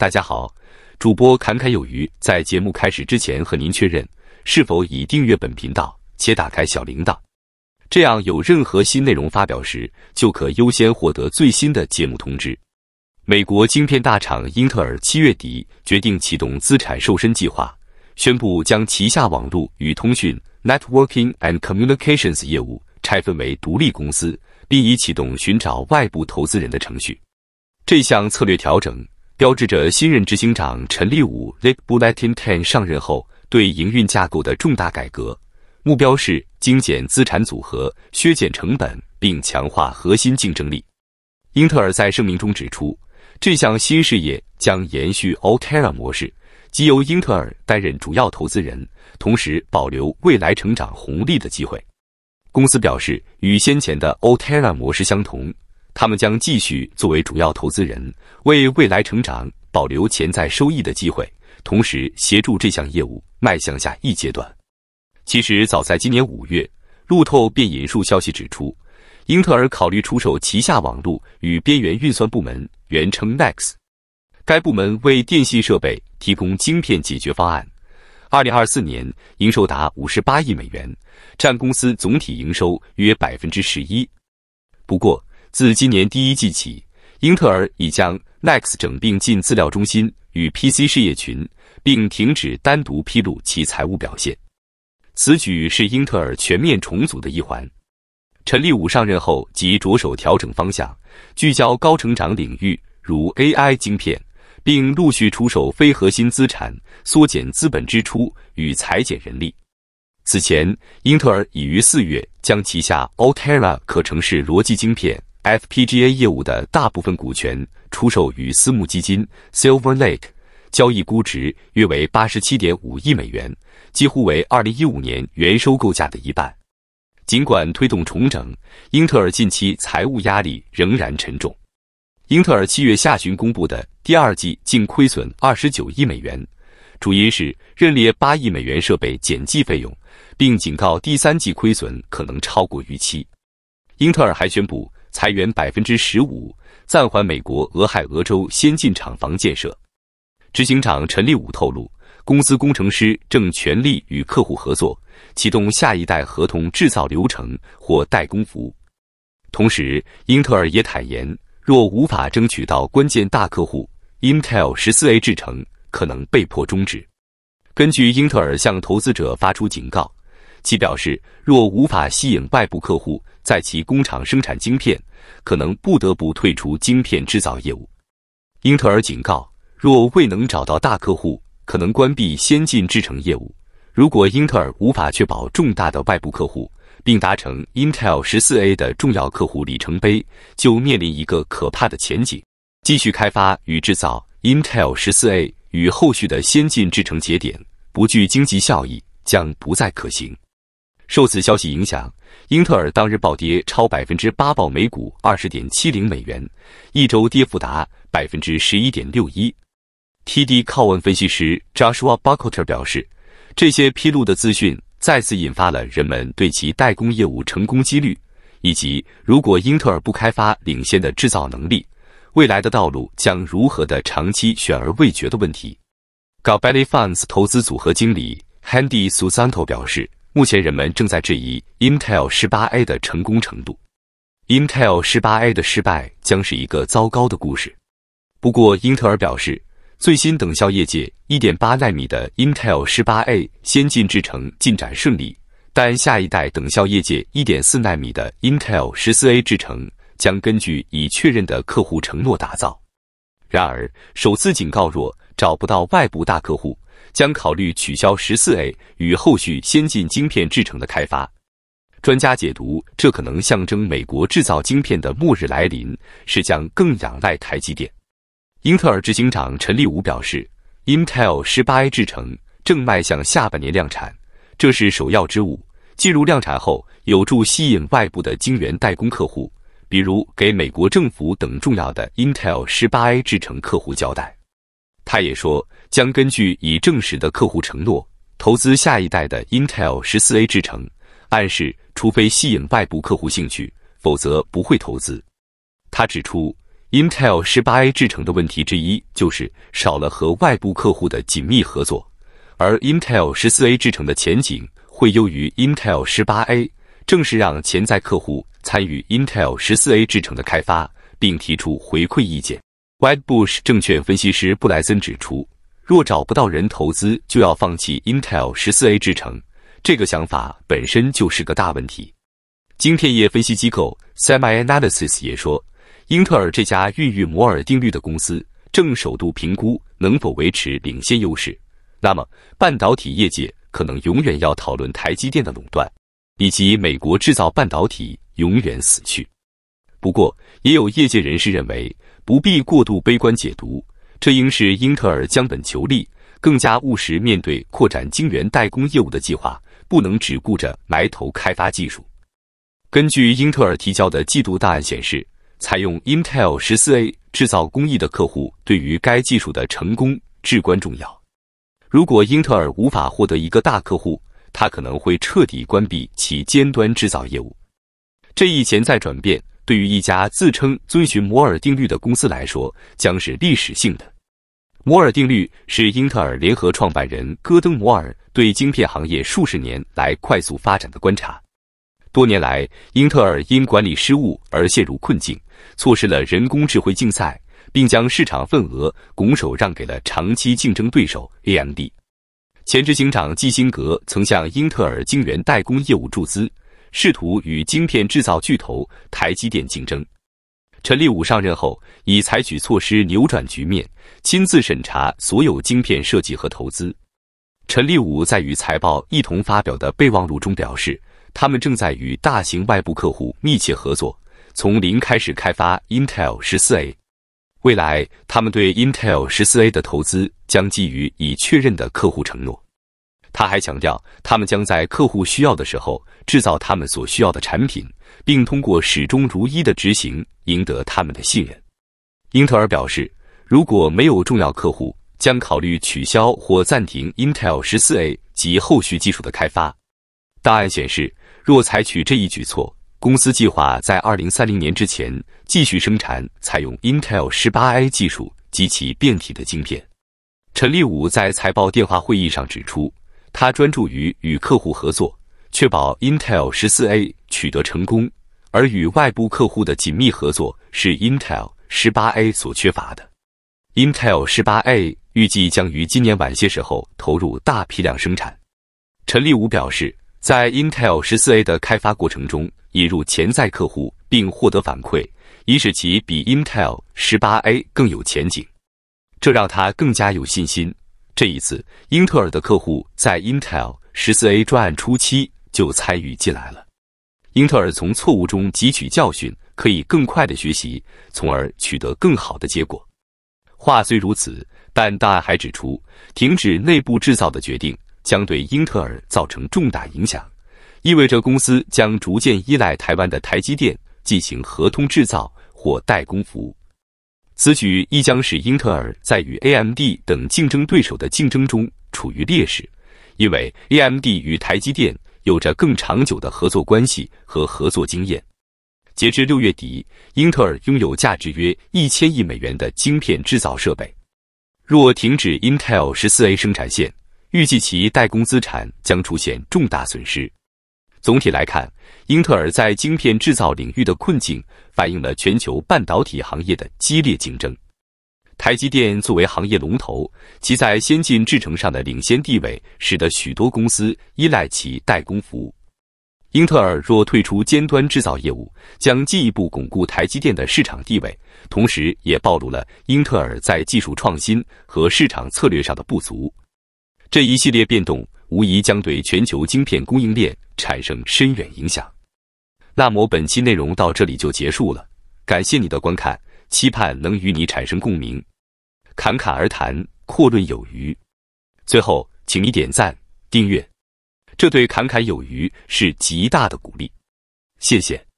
大家好，主播侃侃有余，在节目开始之前和您确认是否已订阅本频道且打开小铃铛，这样有任何新内容发表时就可优先获得最新的节目通知。美国晶片大厂英特尔七月底决定启动资产瘦身计划，宣布将旗下网络与通讯 （Networking and Communications） 业务拆分为独立公司，并已启动寻找外部投资人的程序。这项策略调整。标志着新任执行长陈立武 （Lip Bulletin Ten） 上任后对营运架构的重大改革，目标是精简资产组合、削减成本，并强化核心竞争力。英特尔在声明中指出，这项新事业将延续 Altera 模式，即由英特尔担任主要投资人，同时保留未来成长红利的机会。公司表示，与先前的 Altera 模式相同。他们将继续作为主要投资人，为未来成长保留潜在收益的机会，同时协助这项业务迈向下一阶段。其实，早在今年五月，路透便引述消息指出，英特尔考虑出售旗下网络与边缘运算部门（原称 Nex）。该部门为电信设备提供晶片解决方案。二零二四年营收达五十八亿美元，占公司总体营收约百分之十一。不过，自今年第一季起，英特尔已将 Nex 整并进资料中心与 PC 事业群，并停止单独披露其财务表现。此举是英特尔全面重组的一环。陈立武上任后即着手调整方向，聚焦高成长领域，如 AI 晶片，并陆续出售非核心资产，缩减资本支出与裁减人力。此前，英特尔已于四月将旗下 Altera 可程式逻辑晶片。FPGA 业务的大部分股权出售于私募基金 Silver Lake，交易估值约为八十七点五亿美元，几乎为二零一五年原收购价的一半。尽管推动重整，英特尔近期财务压力仍然沉重。英特尔七月下旬公布的第二季净亏损二十九亿美元，主因是认列八亿美元设备减记费用，并警告第三季亏损可能超过预期。英特尔还宣布。裁员百分之十五，暂缓美国俄亥俄州先进厂房建设。执行长陈立武透露，公司工程师正全力与客户合作，启动下一代合同制造流程或代工服务。同时，英特尔也坦言，若无法争取到关键大客户 Intel 十四 A 制程，可能被迫终止。根据英特尔向投资者发出警告。其表示，若无法吸引外部客户在其工厂生产晶片，可能不得不退出晶片制造业务。英特尔警告，若未能找到大客户，可能关闭先进制程业务。如果英特尔无法确保重大的外部客户，并达成 Intel 十四 A 的重要客户里程碑，就面临一个可怕的前景：继续开发与制造 Intel 十四 A 与后续的先进制程节点不具经济效益，将不再可行。受此消息影响，英特尔当日暴跌超百分之八，报每股二十点七零美元，一周跌幅达百分之十一点六一。TD 靠问分析师 Joshua Buckler 表示，这些披露的资讯再次引发了人们对其代工业务成功几率，以及如果英特尔不开发领先的制造能力，未来的道路将如何的长期悬而未决的问题。Gabelli Funds 投资组合经理 Handy Susanto 表示。目前，人们正在质疑 Intel 十八 A 的成功程度。Intel 十八 A 的失败将是一个糟糕的故事。不过，英特尔表示，最新等效业界一点八纳米的 Intel 十八 A 先进制程进展顺利，但下一代等效业界一点四纳米的 Intel 十四 A 制程将根据已确认的客户承诺打造。然而，首次警告若找不到外部大客户。将考虑取消十四 A 与后续先进晶片制成的开发。专家解读，这可能象征美国制造晶片的末日来临，是将更仰赖台积电。英特尔执行长陈立武表示，Intel 十八 A 制程正迈向下半年量产，这是首要之务。进入量产后，有助吸引外部的晶圆代工客户，比如给美国政府等重要的 Intel 十八 A 制程客户交代。他也说，将根据已证实的客户承诺，投资下一代的 Intel 十四 A 制程，暗示除非吸引外部客户兴趣，否则不会投资。他指出 Intel 十八 A 制程的问题之一就是少了和外部客户的紧密合作，而 Intel 十四 A 制程的前景会优于 Intel 十八 A。正是让潜在客户参与 Intel 十四 A 制程的开发，并提出回馈意见。Whitebush 证券分析师布莱森指出，若找不到人投资，就要放弃 Intel 十四 A 制程，这个想法本身就是个大问题。晶片业分析机构 SemiAnalysis 也说，英特尔这家孕育摩尔定律的公司正首度评估能否维持领先优势。那么，半导体业界可能永远要讨论台积电的垄断。以及美国制造半导体永远死去。不过，也有业界人士认为，不必过度悲观解读，这应是英特尔将本求利、更加务实面对扩展晶圆代工业务的计划，不能只顾着埋头开发技术。根据英特尔提交的季度档案显示，采用 Intel 十四 A 制造工艺的客户对于该技术的成功至关重要。如果英特尔无法获得一个大客户，它可能会彻底关闭其尖端制造业务，这一潜在转变对于一家自称遵循摩尔定律的公司来说将是历史性的。摩尔定律是英特尔联合创办人戈登·摩尔对晶片行业数十年来快速发展的观察。多年来，英特尔因管理失误而陷入困境，错失了人工智慧竞赛，并将市场份额拱手让给了长期竞争对手 AMD。前执行长基辛格曾向英特尔晶圆代工业务注资，试图与晶片制造巨头台积电竞争。陈立武上任后，已采取措施扭转局面，亲自审查所有晶片设计和投资。陈立武在与财报一同发表的备忘录中表示，他们正在与大型外部客户密切合作，从零开始开发 Intel 十四 A。未来，他们对 Intel 十四 A 的投资将基于已确认的客户承诺。他还强调，他们将在客户需要的时候制造他们所需要的产品，并通过始终如一的执行赢得他们的信任。英特尔表示，如果没有重要客户，将考虑取消或暂停 Intel 十四 A 及后续技术的开发。档案显示，若采取这一举措，公司计划在二零三零年之前继续生产采用 Intel 十八 A 技术及其变体的晶片。陈立武在财报电话会议上指出，他专注于与客户合作，确保 Intel 十四 A 取得成功，而与外部客户的紧密合作是 Intel 十八 A 所缺乏的。Intel 十八 A 预计将于今年晚些时候投入大批量生产。陈立武表示，在 Intel 十四 A 的开发过程中。引入潜在客户并获得反馈，以使其比 Intel 十八 A 更有前景，这让他更加有信心。这一次，英特尔的客户在 Intel 十四 A 专案初期就参与进来了。英特尔从错误中汲取教训，可以更快的学习，从而取得更好的结果。话虽如此，但档案还指出，停止内部制造的决定将对英特尔造成重大影响。意味着公司将逐渐依赖台湾的台积电进行合同制造或代工服务，此举亦将使英特尔在与 AMD 等竞争对手的竞争中处于劣势，因为 AMD 与台积电有着更长久的合作关系和合作经验。截至六月底，英特尔拥有价值约一千亿美元的晶片制造设备。若停止 Intel 十四 A 生产线，预计其代工资产将出现重大损失。总体来看，英特尔在晶片制造领域的困境反映了全球半导体行业的激烈竞争。台积电作为行业龙头，其在先进制程上的领先地位，使得许多公司依赖其代工服务。英特尔若退出尖端制造业务，将进一步巩固台积电的市场地位，同时也暴露了英特尔在技术创新和市场策略上的不足。这一系列变动。无疑将对全球晶片供应链产生深远影响。那么本期内容到这里就结束了，感谢你的观看，期盼能与你产生共鸣。侃侃而谈，阔论有余。最后，请你点赞、订阅，这对侃侃有余是极大的鼓励。谢谢。